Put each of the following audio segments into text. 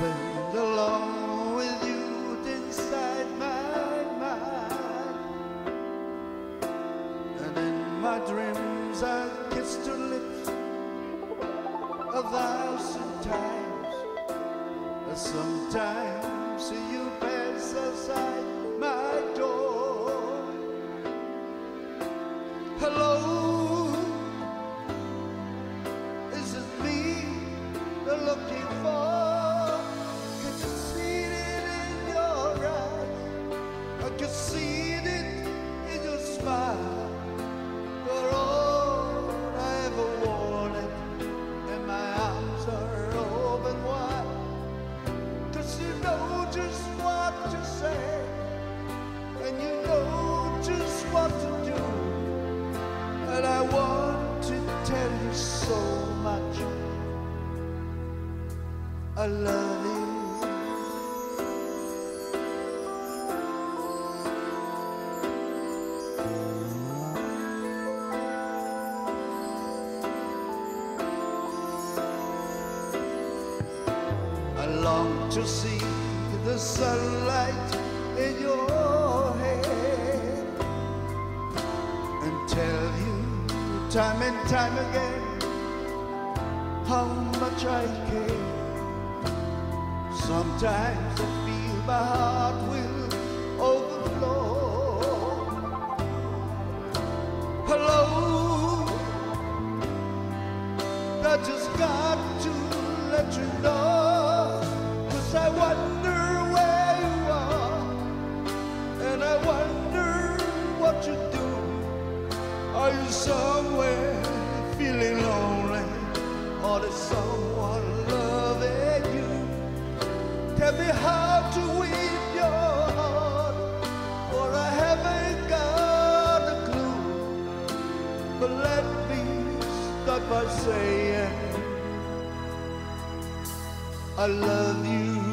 spend alone with you inside my mind. And in my dreams I kissed your lips a thousand times. And sometimes you pass aside my door. Hello, I love you. I long to see the sunlight in your hair and tell you time and time again how much I care. Sometimes I feel my heart will overflow. Hello, I just got to let you know. Cause I wonder where you are. And I wonder what you do. Are you somewhere feeling lonely? Or is someone loving you? To your heart. For I haven't got a clue. But let me start by saying I love you.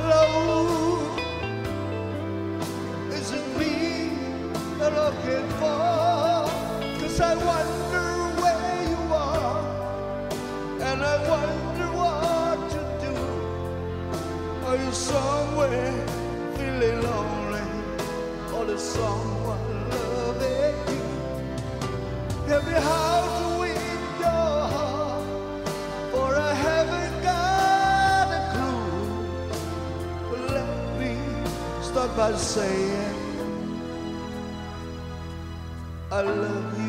Hello, is it me you're looking for? Cause I wonder where you are, and I wonder what to do. Are you somewhere feeling lonely, or is someone loving you? Tell me start by saying I love you.